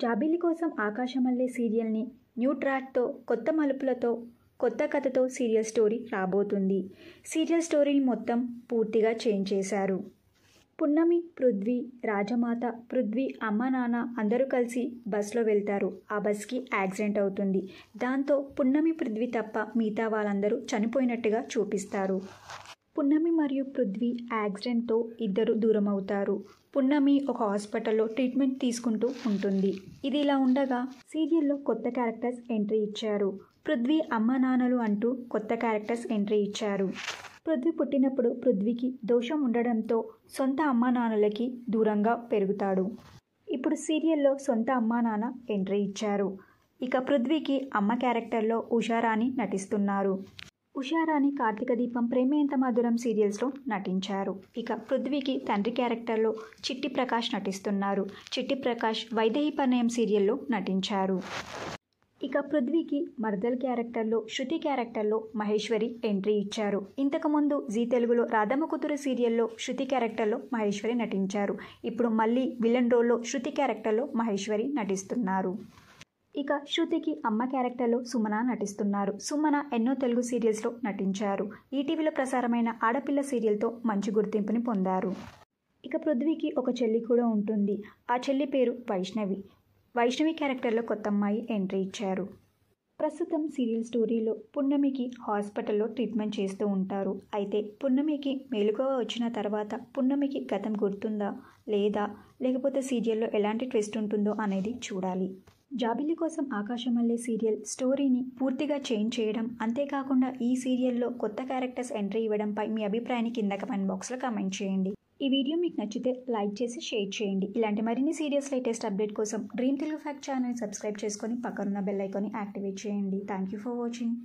జాబిలి కోసం ఆకాశమల్లే సీరియల్ని న్యూ ట్రాక్తో కొత్త మలుపులతో కొత్త కథతో సీరియల్ స్టోరీ రాబోతుంది. సీరియల్ స్టోరీని మొత్తం పూర్తిగా చేంజ్ చేశారు. పున్నమి పృథ్వీ రాజమాత పృథ్వీ అమ్మ నాన్న అందరూ కలిసి బస్సులో వెళ్తారు. ఆ బస్కి యాక్సిడెంట్ అవుతుంది. దాంతో పున్నమి పృథ్వీ తప్ప మిగతా వాళ్ళందరూ చనిపోయినట్టుగా చూపిస్తారు. పున్నమి మరియు పృథ్వీ యాక్సిడెంట్తో ఇద్దరు దూరం అవుతారు పున్నమి ఒక హాస్పిటల్లో ట్రీట్మెంట్ తీసుకుంటూ ఉంటుంది. ఇది ఇలా ఉండగా సీరియల్లో కొత్త క్యారెక్టర్స్ ఎంట్రీ ఇచ్చారు. పృథ్వీ అమ్మ నాన్నలు అంటూ కొత్త క్యారెక్టర్స్ ఎంట్రీ ఇచ్చారు. పృథ్వీ పుట్టినప్పుడు పృథ్వీకి దోషం ఉండడంతో సొంత అమ్మా నాన్నలకి దూరంగా పెరుగుతాడు. ఇప్పుడు సీరియల్లో సొంత అమ్మా నాన్న ఎంట్రీ ఇచ్చారు. ఇక పృథ్వీకి అమ్మ క్యారెక్టర్లో ఉషారాణి నటిస్తున్నారు. ఉషారాణి కార్తీక దీపం ప్రేమ ఎంత మధురం సీరియల్స్లో నటించారు. ఇక పృథ్వీకి తండ్రి క్యారెక్టర్లో చిట్టి ప్రకాష్ నటిస్తున్నారు. చిట్టి ప్రకాష్ వైదేహి పర్ణయం సీరియల్లో నటించారు. ఇక పృథ్వీకి మర్దల్ క్యారెక్టర్లో శృతి క్యారెక్టర్లో మహేశ్వరి ఎంట్రీ ఇచ్చారు. ఇంతకుముందు జీ తెలుగులో రాధమ్మ సీరియల్లో శృతి క్యారెక్టర్లో మహేశ్వరి నటించారు. ఇప్పుడు మళ్ళీ విలన్ రోల్లో శృతి క్యారెక్టర్లో మహేశ్వరి నటిస్తున్నారు. ఇక శృతికి అమ్మ క్యారెక్టర్లో సుమన నటిస్తున్నారు. సుమన ఎన్నో తెలుగు సీరియల్స్లో నటించారు. ఈటీవీలో ప్రసారమైన ఆడపిల్ల సీరియల్తో మంచి గుర్తింపుని పొందారు. ఇక పృథ్వీకి ఒక చెల్లి కూడా ఉంటుంది. ఆ చెల్లి పేరు వైష్ణవి. వైష్ణవి క్యారెక్టర్లో కొత్త అమ్మాయి ఎంట్రీ ఇచ్చారు. ప్రస్తుతం సీరియల్ స్టోరీలో పున్నమికి హాస్పిటల్లో ట్రీట్మెంట్ చేస్తూ ఉంటారు. అయితే పున్నమికి మేలుగా వచ్చిన తర్వాత పున్నమికి గతం గుర్తుందా? లేదా? లేకపోతే సీరియల్లో ఎలాంటి ట్విస్ట్ ఉంటుందో అనేది చూడాలి. జాబిల్లి కోసం ఆకాశమల్లే సీరియల్ స్టోరీని పూర్తిగా చేంజ్ చేయడం అంతేకాకుండా ఈ సీరియల్లో కొత్త క్యారెక్టర్స్ ఎంట్రీ ఇవ్వడంపై మీ అభిప్రాయాన్ని కింద కమెంట్ బాక్స్లో కమెంట్ చేయండి. ఈ వీడియో మీకు నచ్చితే లైక్ చేసి షేర్ చేయండి. ఇలాంటి మరిన్ని సీరియల్స్ లేటెస్ట్ అప్డేట్ కోసం dream Telugu fact channel subscribe చేసుకొని పక్కనున్న బెల్ ఐకాన్ని యాక్టివేట్ చేయండి. Thank you for watching.